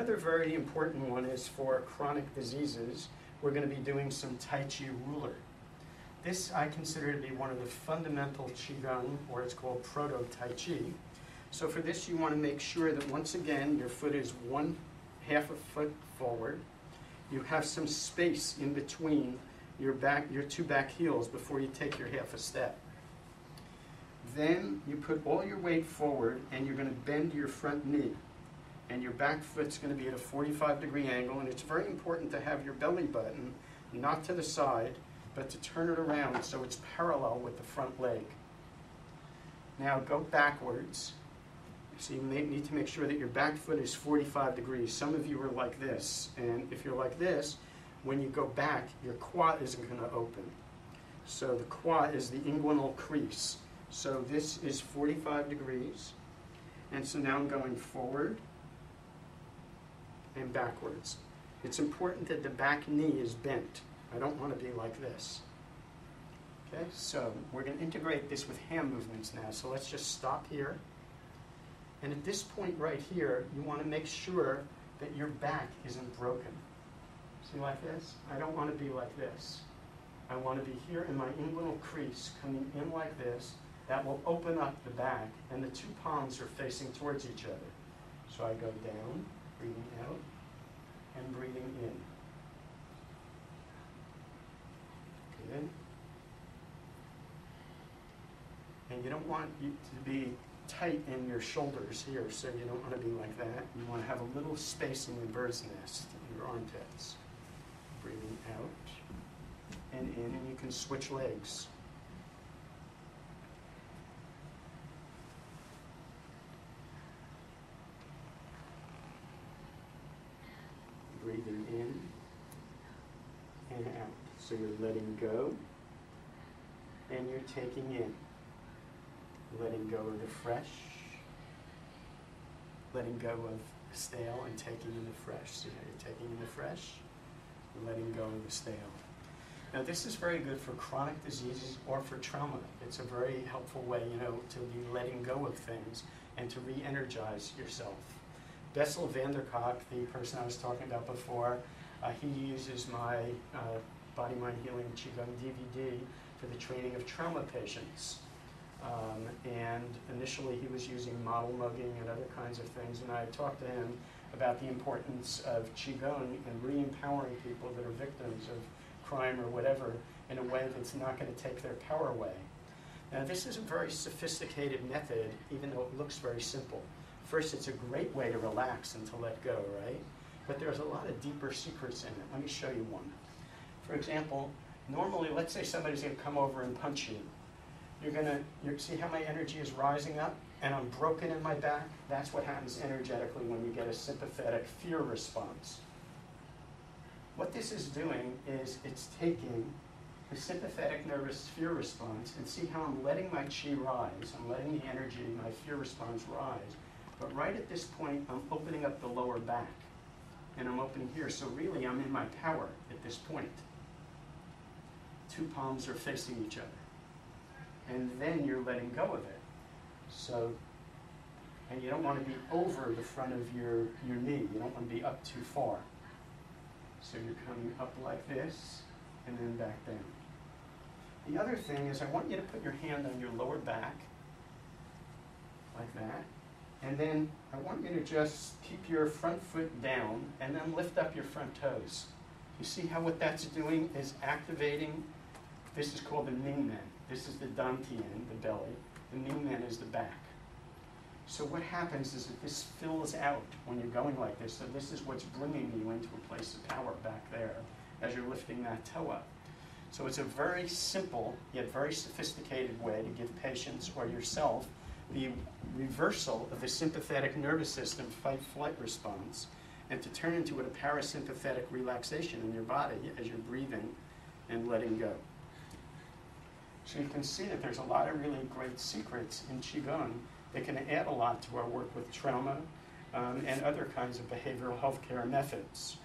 Another very important one is for chronic diseases. We're going to be doing some Tai Chi ruler. This I consider to be one of the fundamental Qigong, or it's called Proto Tai Chi. So for this, you want to make sure that once again, your foot is one half a foot forward. You have some space in between your back, your two back heels before you take your half a step. Then you put all your weight forward and you're going to bend your front knee. And your back foot's going to be at a 45 degree angle. And it's very important to have your belly button not to the side, but to turn it around so it's parallel with the front leg. Now go backwards. So you need to make sure that your back foot is 45 degrees. Some of you are like this. And if you're like this, when you go back, your kua isn't going to open. So the kua is the inguinal crease. So this is 45 degrees. And so now I'm going forward and backwards. It's important that the back knee is bent. I don't want to be like this. Okay, so we're going to integrate this with hand movements now. So let's just stop here. And at this point right here, you want to make sure that your back isn't broken. See like this? I don't want to be like this. I want to be here in my inguinal crease, coming in like this. That will open up the back, and the two palms are facing towards each other. So I go down, breathing out, and breathing in. Good. And you don't want you to be tight in your shoulders here, so you don't want to be like that. You want to have a little spacing in bird's nest in your armpits. Breathing out and in, and you can switch legs. Breathing in and out. So you're letting go and you're taking in letting go of the fresh, letting go of the stale and taking in the fresh. So you're taking in the fresh, letting go of the stale. Now this is very good for chronic diseases or for trauma. It's a very helpful way, you know, to be letting go of things and to re-energize yourself. Bessel van der Kolk, the person I was talking about before, uh, he uses my uh, Body Mind Healing Qigong DVD for the training of trauma patients. Um, and initially he was using model mugging and other kinds of things. And I talked to him about the importance of Qigong and re-empowering people that are victims of crime or whatever in a way that's not going to take their power away. Now this is a very sophisticated method, even though it looks very simple. First, it's a great way to relax and to let go, right? But there's a lot of deeper secrets in it. Let me show you one. For example, normally, let's say somebody's going to come over and punch you you're gonna you see how my energy is rising up and I'm broken in my back? That's what happens energetically when you get a sympathetic fear response. What this is doing is it's taking the sympathetic nervous fear response and see how I'm letting my chi rise. I'm letting the energy, my fear response rise. But right at this point, I'm opening up the lower back. And I'm opening here. So really, I'm in my power at this point. Two palms are facing each other and then you're letting go of it. So, and you don't want to be over the front of your, your knee. You don't want to be up too far. So you're coming up like this, and then back down. The other thing is I want you to put your hand on your lower back, like that. And then I want you to just keep your front foot down and then lift up your front toes. You see how what that's doing is activating, this is called the Ming Men. This is the dantian, the belly. The Mingmen is the back. So what happens is that this fills out when you're going like this. So this is what's bringing you into a place of power back there as you're lifting that toe up. So it's a very simple yet very sophisticated way to give patients or yourself the reversal of the sympathetic nervous system fight-flight response and to turn into a parasympathetic relaxation in your body as you're breathing and letting go. So you can see that there's a lot of really great secrets in Qigong that can add a lot to our work with trauma um, and other kinds of behavioral health care methods.